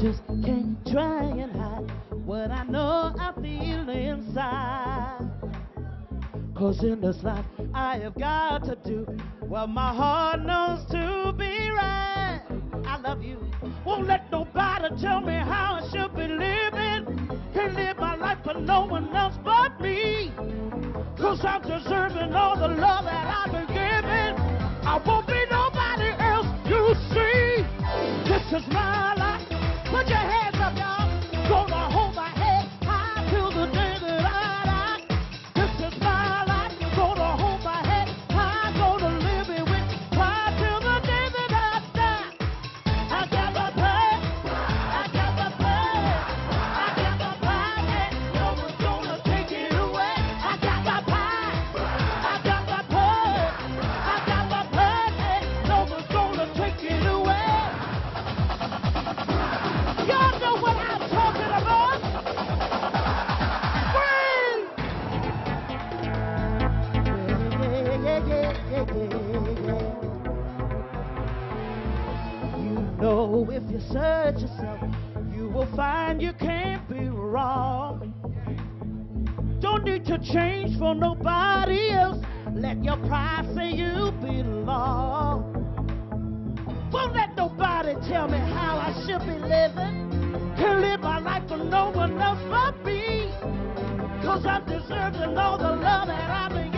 just can't try and hide what I know I feel inside. Cause in this life I have got to do what my heart knows to be right. I love you. Won't let nobody tell me how I should be living. Can't live my life for no one else but me. Cause I'm just Oh, if you search yourself, you will find you can't be wrong. Don't need to change for nobody else. Let your pride say you belong. Won't let nobody tell me how I should be living. Can live my life for no one else but me. Cause I deserve to know the love that I've been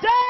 day.